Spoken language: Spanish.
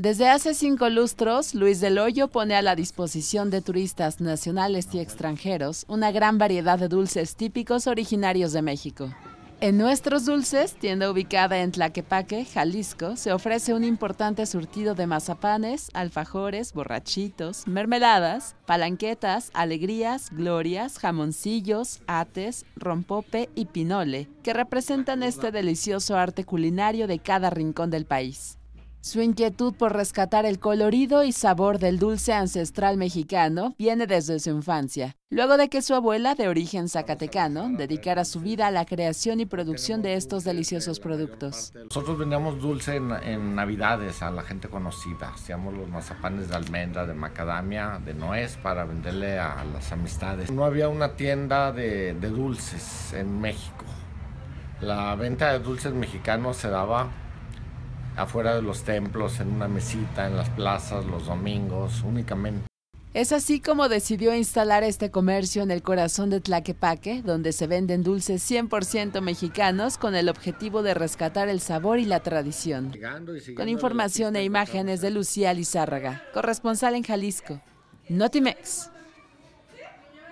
Desde hace cinco lustros, Luis del Hoyo pone a la disposición de turistas nacionales y extranjeros una gran variedad de dulces típicos originarios de México. En Nuestros Dulces, tienda ubicada en Tlaquepaque, Jalisco, se ofrece un importante surtido de mazapanes, alfajores, borrachitos, mermeladas, palanquetas, alegrías, glorias, jamoncillos, ates, rompope y pinole, que representan este delicioso arte culinario de cada rincón del país. Su inquietud por rescatar el colorido y sabor del dulce ancestral mexicano viene desde su infancia, luego de que su abuela, de origen zacatecano, dedicara su vida a la creación y producción de estos deliciosos productos. Nosotros vendíamos dulce en, Navidades a la gente conocida, hacíamos los mazapanes de almendra, de macadamia, de nuez para venderle a las amistades. No había una tienda de, de dulces en México. La venta de dulces mexicanos se daba afuera de los templos, en una mesita, en las plazas, los domingos, únicamente. Es así como decidió instalar este comercio en el corazón de Tlaquepaque, donde se venden dulces 100% mexicanos con el objetivo de rescatar el sabor y la tradición. Con información e imágenes de Lucía Lizárraga, corresponsal en Jalisco. Notimex.